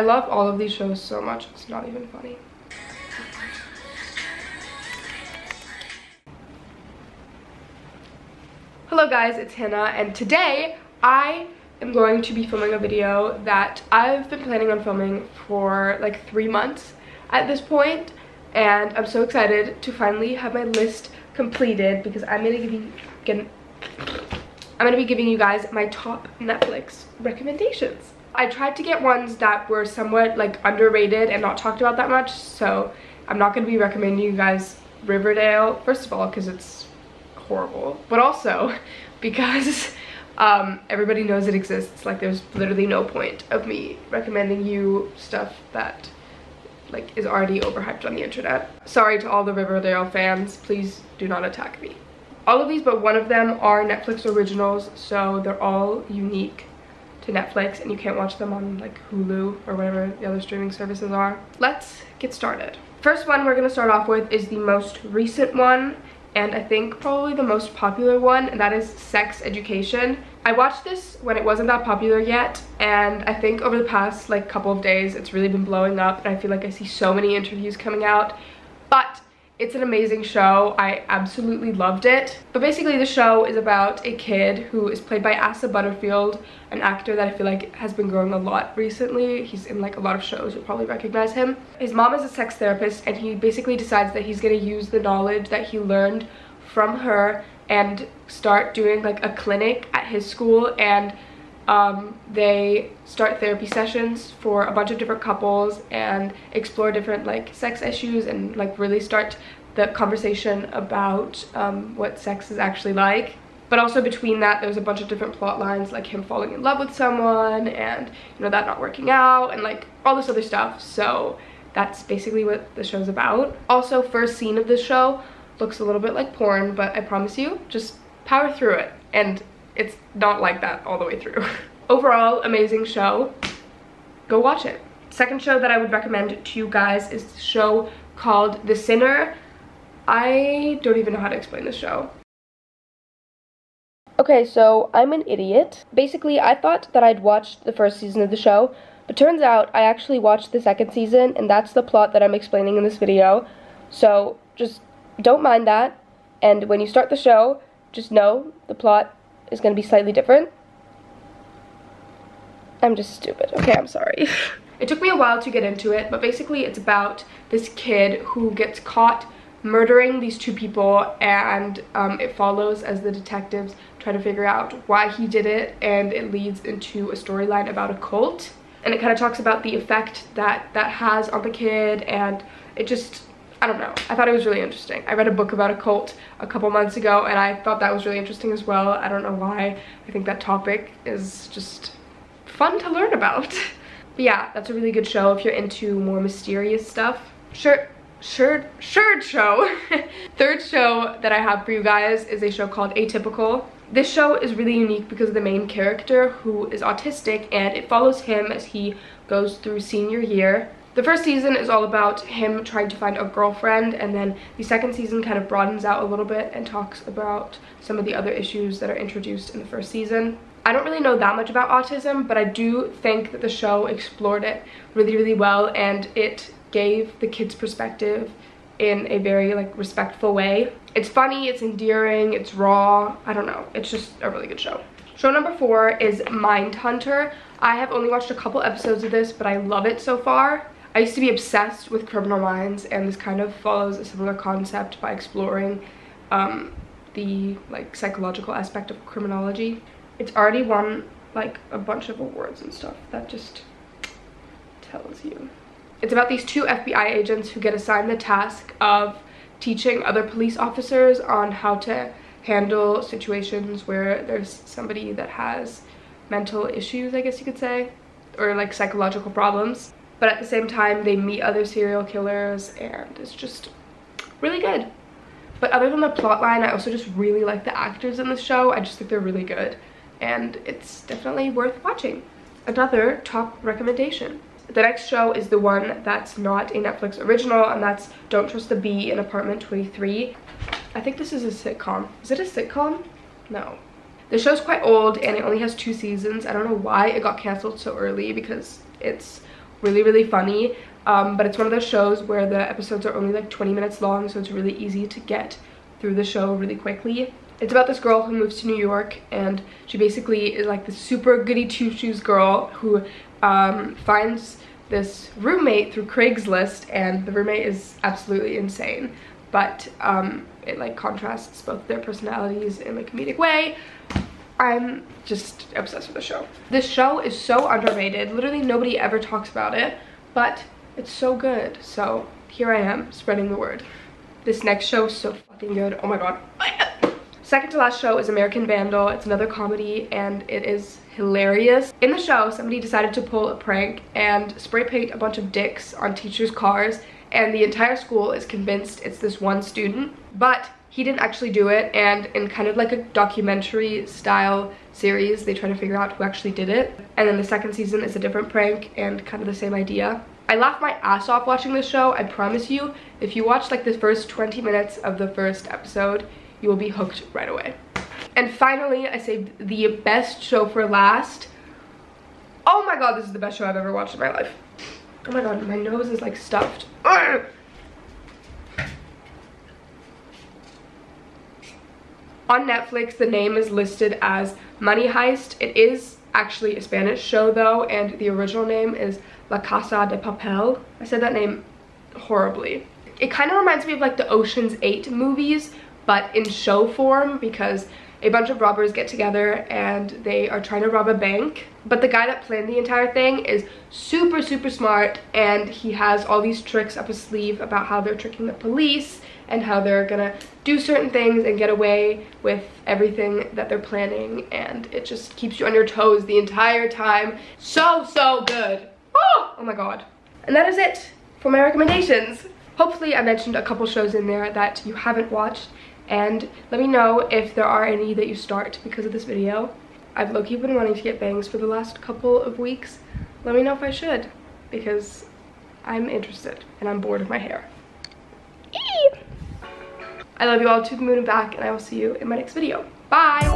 I love all of these shows so much, it's not even funny. Hello guys, it's Hannah and today I am going to be filming a video that I've been planning on filming for like three months at this point and I'm so excited to finally have my list completed because I'm gonna give you I'm gonna be giving you guys my top Netflix recommendations. I tried to get ones that were somewhat like underrated and not talked about that much so I'm not gonna be recommending you guys Riverdale first of all because it's horrible but also because um, everybody knows it exists like there's literally no point of me recommending you stuff that like is already overhyped on the internet. Sorry to all the Riverdale fans, please do not attack me. All of these but one of them are Netflix originals, so they're all unique to Netflix and you can't watch them on like Hulu or whatever the other streaming services are. Let's get started. First one we're gonna start off with is the most recent one and I think probably the most popular one and that is Sex Education. I watched this when it wasn't that popular yet and I think over the past like couple of days it's really been blowing up and I feel like I see so many interviews coming out but it's an amazing show. I absolutely loved it. But basically the show is about a kid who is played by Asa Butterfield, an actor that I feel like has been growing a lot recently. He's in like a lot of shows, you'll probably recognize him. His mom is a sex therapist and he basically decides that he's gonna use the knowledge that he learned from her and start doing like a clinic at his school and um, they start therapy sessions for a bunch of different couples and explore different like sex issues and like really start the conversation about um, what sex is actually like. But also between that there's a bunch of different plot lines like him falling in love with someone and you know that not working out and like all this other stuff. So that's basically what the show's about. Also first scene of the show looks a little bit like porn but i promise you just power through it. And it's not like that all the way through. Overall, amazing show. Go watch it. Second show that I would recommend to you guys is the show called The Sinner. I don't even know how to explain this show. Okay, so I'm an idiot. Basically, I thought that I'd watched the first season of the show, but turns out I actually watched the second season, and that's the plot that I'm explaining in this video. So, just don't mind that, and when you start the show, just know the plot is going to be slightly different. I'm just stupid. Okay, I'm sorry. it took me a while to get into it, but basically it's about this kid who gets caught murdering these two people and um, it follows as the detectives try to figure out why he did it and it leads into a storyline about a cult and it kind of talks about the effect that that has on the kid and it just I don't know. I thought it was really interesting. I read a book about a cult a couple months ago and I thought that was really interesting as well. I don't know why. I think that topic is just fun to learn about. but yeah, that's a really good show if you're into more mysterious stuff. Sure, sure, sure show. Third show that I have for you guys is a show called Atypical. This show is really unique because of the main character who is autistic and it follows him as he goes through senior year the first season is all about him trying to find a girlfriend and then the second season kind of broadens out a little bit and talks about some of the other issues that are introduced in the first season. I don't really know that much about autism, but I do think that the show explored it really, really well and it gave the kids perspective in a very like respectful way. It's funny, it's endearing, it's raw, I don't know. It's just a really good show. Show number four is Mindhunter. I have only watched a couple episodes of this, but I love it so far. I used to be obsessed with Criminal Minds and this kind of follows a similar concept by exploring um, the like psychological aspect of criminology. It's already won like a bunch of awards and stuff. That just tells you. It's about these two FBI agents who get assigned the task of teaching other police officers on how to handle situations where there's somebody that has mental issues, I guess you could say, or like psychological problems but at the same time they meet other serial killers and it's just really good. But other than the plot line i also just really like the actors in the show. I just think they're really good and it's definitely worth watching. Another top recommendation. The next show is the one that's not a netflix original and that's don't trust the bee in apartment 23 i think this is a sitcom. Is it a sitcom? No. The show's quite old and it only has two seasons. I don't know why it got canceled so early because it's really, really funny. Um, but it's one of those shows where the episodes are only like 20 minutes long, so it's really easy to get through the show really quickly. It's about this girl who moves to New York and she basically is like the super goody two-shoes girl who um, finds this roommate through Craigslist and the roommate is absolutely insane but um, it like contrasts both their personalities in a comedic way. I'm just obsessed with the show. This show is so underrated. Literally nobody ever talks about it, but it's so good. So here I am spreading the word. This next show is so fucking good. Oh my god. Second to last show is American Vandal. It's another comedy and it is hilarious. In the show, somebody decided to pull a prank and spray paint a bunch of dicks on teachers' cars and the entire school is convinced it's this one student, but he didn't actually do it and in kind of like a documentary style series they try to figure out who actually did it. And then the second season is a different prank and kind of the same idea. I laughed my ass off watching this show i promise you if you watch like the first 20 minutes of the first episode you will be hooked right away. And finally i saved the best show for last. Oh my god this is the best show i've ever watched in my life. Oh my god my nose is like stuffed on Netflix, the name is listed as Money Heist. It is actually a Spanish show though, and the original name is La Casa de Papel. I said that name horribly. It kind of reminds me of like the Ocean's 8 movies, but in show form because a bunch of robbers get together and they are trying to rob a bank. But the guy that planned the entire thing is super, super smart and he has all these tricks up his sleeve about how they're tricking the police and how they're gonna do certain things and get away with everything that they're planning and it just keeps you on your toes the entire time. So, so good. Oh, oh my god. And that is it for my recommendations. Hopefully I mentioned a couple shows in there that you haven't watched and let me know if there are any that you start because of this video. I've low-key been wanting to get bangs for the last couple of weeks. Let me know if I should because I'm interested and I'm bored of my hair. I love you all to the moon and back, and I will see you in my next video. Bye!